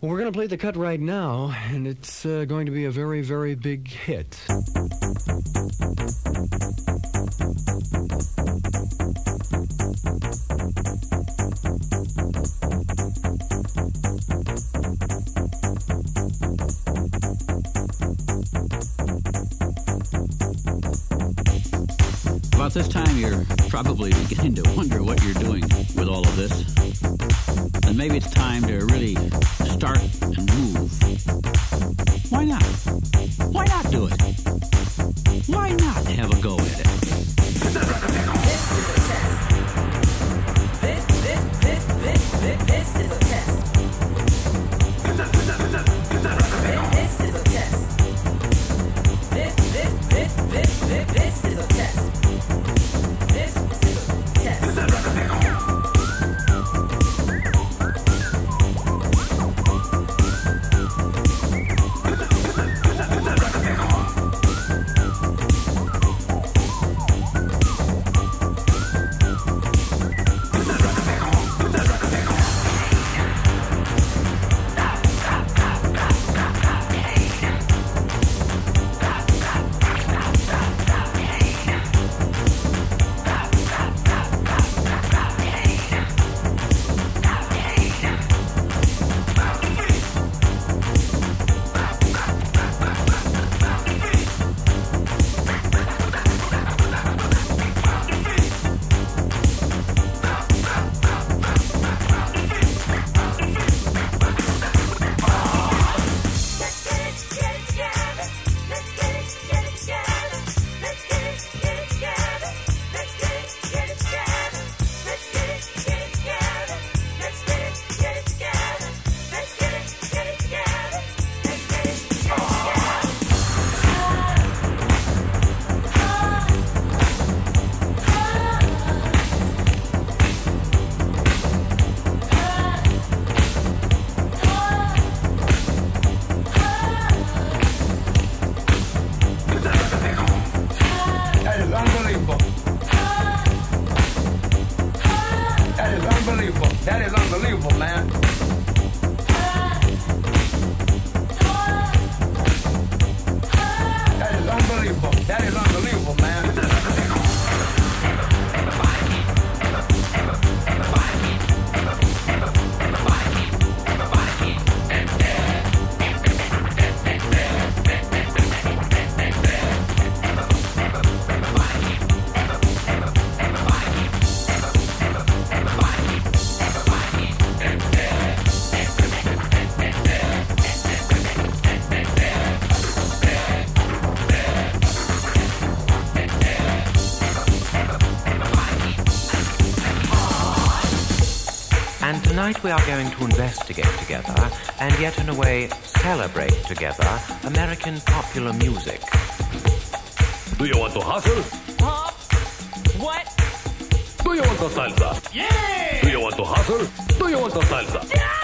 Well, we're going to play the cut right now, and it's uh, going to be a very, very big hit. This time, you're probably beginning to wonder what you're doing with all of this. And maybe it's time to really start and move. Why not? Why not do it? Why not have a go tonight we are going to investigate together, and yet in a way celebrate together, American popular music. Do you want to hustle? Huh? What? Do you want to salsa? Yeah! Do you want to hustle? Do you want to salsa?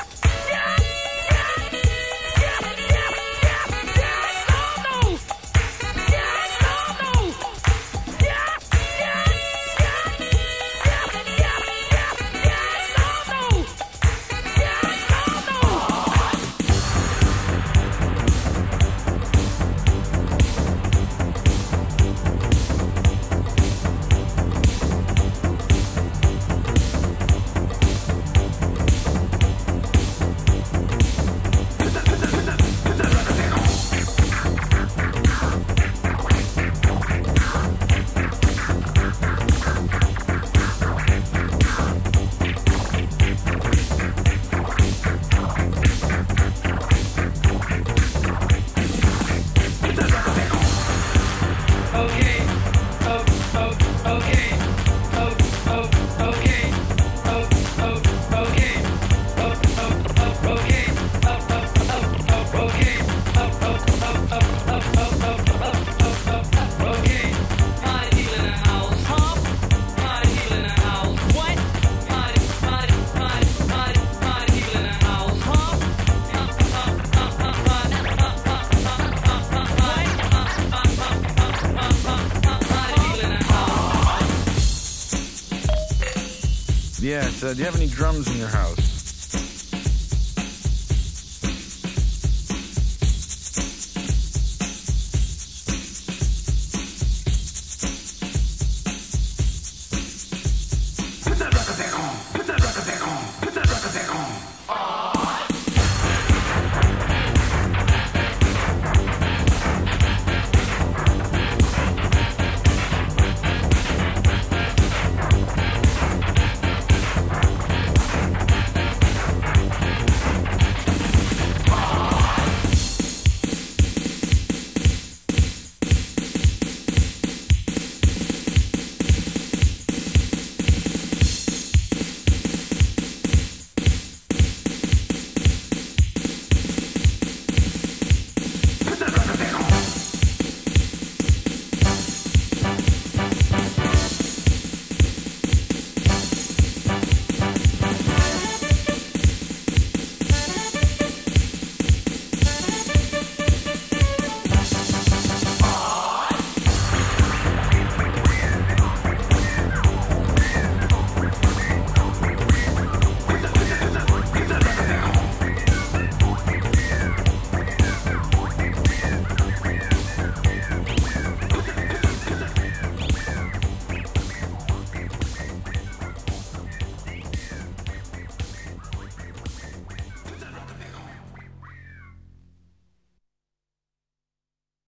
Yes. Uh, do you have any drums in your house?